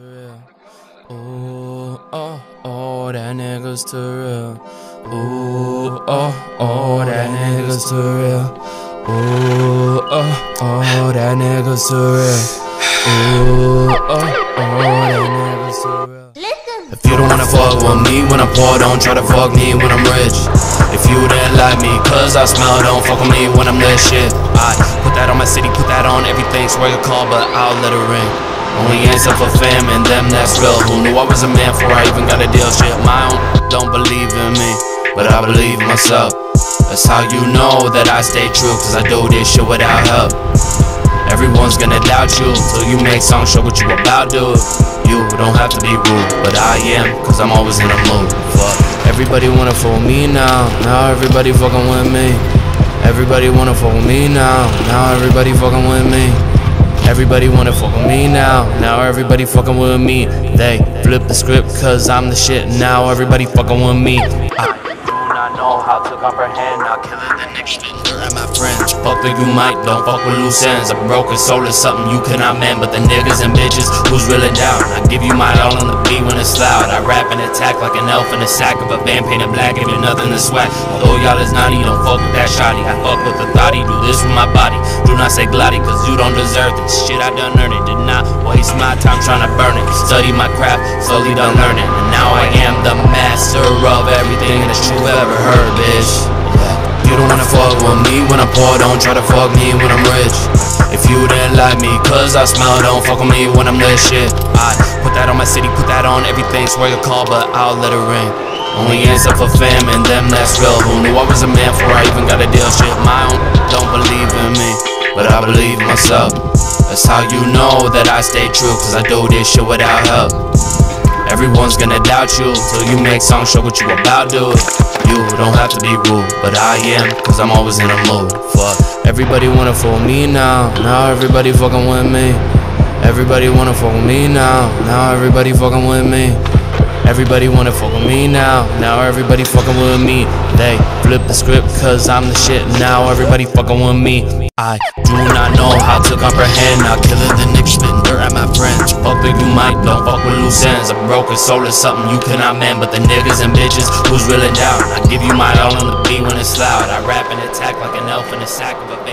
Ooh, oh, oh, that nigga's too real. Ooh, oh, oh, that nigga's too real. Ooh, oh, oh, that nigga's too real. Ooh, oh, oh, that nigga's too real. If you don't wanna fuck with me when I'm poor, don't try to fuck me when I'm rich. If you didn't like me, cause I smell, don't fuck with me when I'm lit shit. I put that on my city, put that on everything, swear your call, but I'll let it ring. Only answer for fam and them that's real. Who knew I was a man before I even got a deal? Shit, my own don't believe in me, but I believe in myself. That's how you know that I stay true, cause I do this shit without help. Everyone's gonna doubt you till you make songs show what you about do. You don't have to be rude, but I am, cause I'm always in a mood. Fuck. Everybody wanna fool me now, now everybody fucking with me. Everybody wanna fool me now, now everybody fucking with me. Everybody wanna fuck with me now. Now everybody fucking with me. They flip the script cause I'm the shit. Now everybody fucking with me. Ah. I do not know how to comprehend. I'll kill it the next finger at my friends. Fuck you might, don't fuck with loose ends. A broken soul is something you cannot mend. But the niggas and bitches who's really down. I give you my all on the loud. I rap and attack like an elf in a sack of a band painted black. You nothing to swag. Although y'all is naughty, don't fuck with that shoddy. I fuck with the thotty, do this with my body. Do not say glotty, cause you don't deserve this shit. I done earned it. Did not waste my time trying to burn it. Study my craft, slowly done learning. And now I am the master of everything that you ever heard, bitch. You don't wanna fuck with me when I'm poor, don't try to fuck me when I'm rich. You didn't like me, cause I smell, don't fuck with me when I'm lit shit. I put that on my city, put that on everything, swear your call, but I'll let it ring. Only answer for fam and them that's real. Who knew I was a man before I even got a deal? Shit, my own don't believe in me, but I believe myself. That's how you know that I stay true, cause I do this shit without help. Everyone's gonna doubt you till you make songs show what you about do. You don't have to be rude, but I am, cause I'm always in a mood. Fuck. Everybody wanna fool me now, now everybody fucking with me. Everybody wanna fool me now, now everybody fucking with me. Everybody wanna fuck with me now, now everybody fucking with me. They flip the script cause I'm the shit, now everybody fucking with me. I do not know how to comprehend, I'll kill it the spitting dirt at my friends. Fuck that you might, don't fuck with loose ends. A broken soul is something you cannot mend, but the niggas and bitches who's really down. I give you my all on the beat when it's loud. I rap and attack like an elf in a sack of a black.